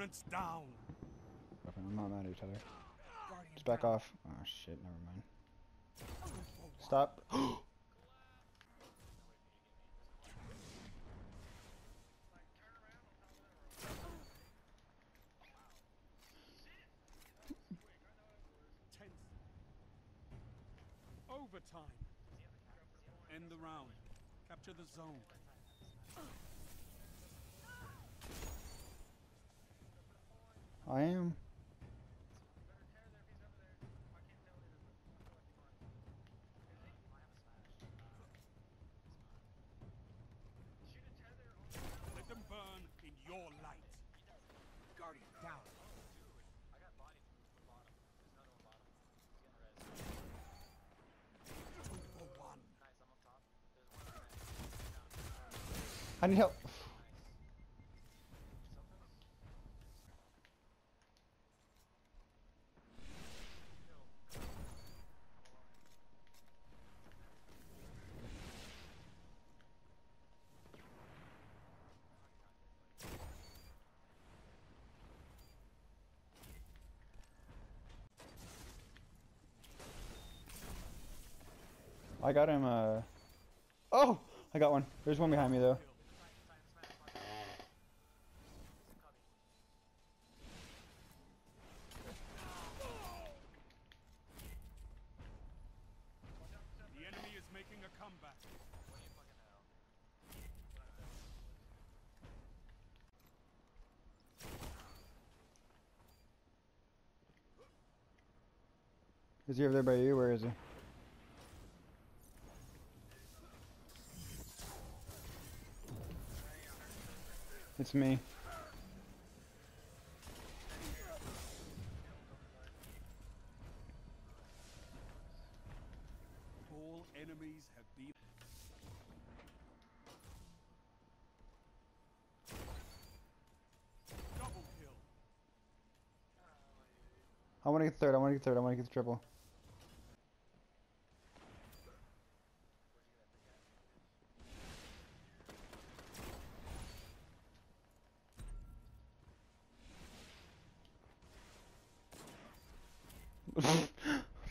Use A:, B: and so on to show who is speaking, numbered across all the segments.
A: Opponents down.
B: I'm not mad at each other. Just back off. Oh shit, never mind. Stop.
A: Overtime. End the round. Capture the zone.
B: I am.
A: Let them burn in your light.
C: Guardian down.
B: I need help. I got him, uh... Oh! I got one. There's one behind me, though.
A: The enemy is making a comeback.
B: Is he over there by you? Where is he? It's me.
A: All enemies have been. Double kill.
B: I want to get third. I want to get third. I want to get the triple.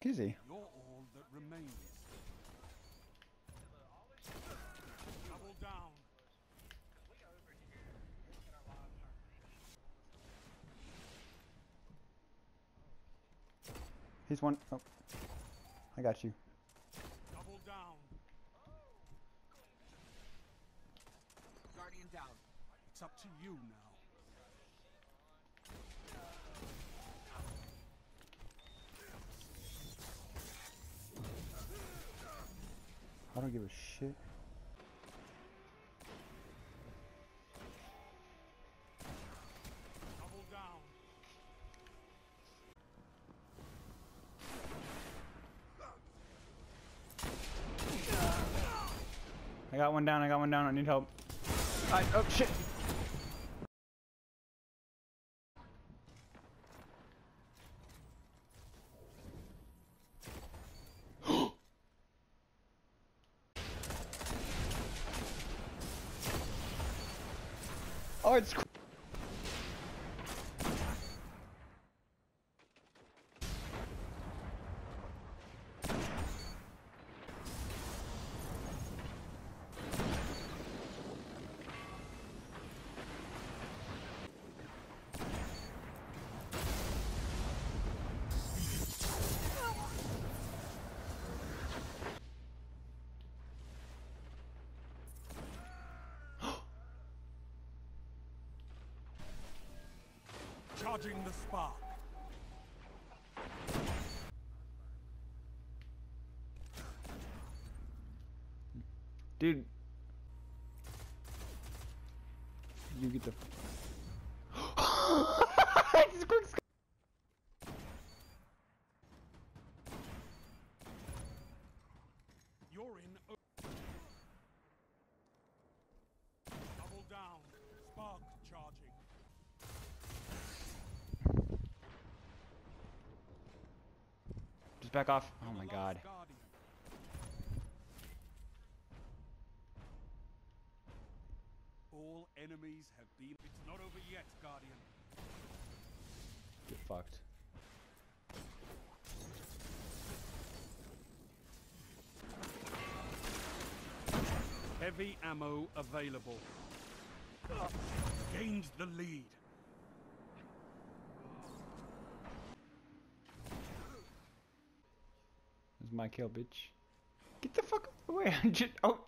B: Easy.
A: You're all that remains. Double down.
B: He's one. Oh. I got you.
A: Double down.
C: Guardian down.
A: It's up to you now.
B: I don't give a shit.
A: Double down.
B: I got one down. I got one down. I need help. I, oh shit. Oh, it's.
A: Charging the spark.
B: Dude. You get the. Just back off. Oh my god.
A: All enemies have been. It's not over yet, Guardian.
B: Get fucked.
A: Heavy ammo available. Gained the lead.
B: This is my kill, bitch. Get the fuck away! I'm just, oh,